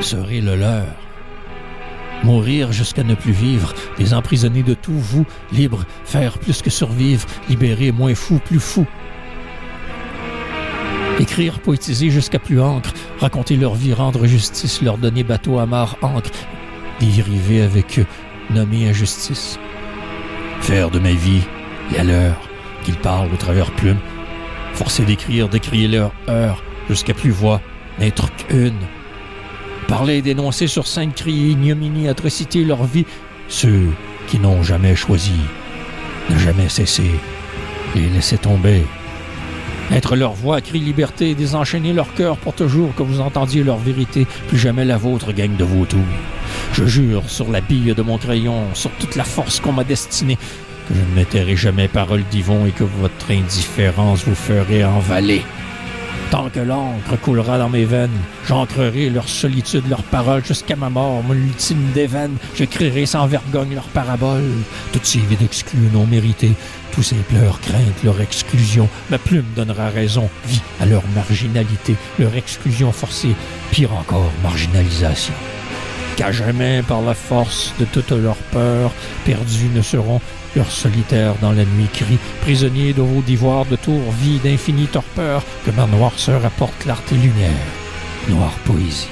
serait le leur. Mourir jusqu'à ne plus vivre, des emprisonnés de tout, vous, libres, faire plus que survivre, libérer moins fou, plus fou. Écrire, poétiser jusqu'à plus encre, raconter leur vie, rendre justice, leur donner bateau à mar encre, dériver avec eux, nommer injustice. Faire de ma vie la leur, qu'ils parlent au travers plume, forcer d'écrire, d'écrire leur heure, jusqu'à plus voix, n'être qu'une. Parler dénoncer sur scène, crier, ignominie, atrocité leur vie, ceux qui n'ont jamais choisi, ne jamais cessé, les laisser tomber. Être leur voix, cri liberté, désenchaîner leur cœur pour toujours que vous entendiez leur vérité, plus jamais la vôtre gagne de vos tours. Je jure sur la bille de mon crayon, sur toute la force qu'on m'a destinée, que je ne m'étairai jamais parole d'Yvon et que votre indifférence vous ferait envaler. Tant que l'encre coulera dans mes veines, j'ancrerai leur solitude, leurs paroles jusqu'à ma mort, mon ultime déveine. J'écrirai sans vergogne leurs paraboles. Toutes ces vies d'exclus non mérités, tous ces pleurs craintent leur exclusion. Ma plume donnera raison, vie à leur marginalité, leur exclusion forcée, pire encore, marginalisation. Qu'à jamais, par la force de toute leur peur, perdus ne seront leurs solitaires dans la nuit crient, prisonniers de vos d'ivoire de tours, vie d'infinie torpeur, que ma noirceur apporte clarté lumière. Noire poésie.